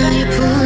那也不。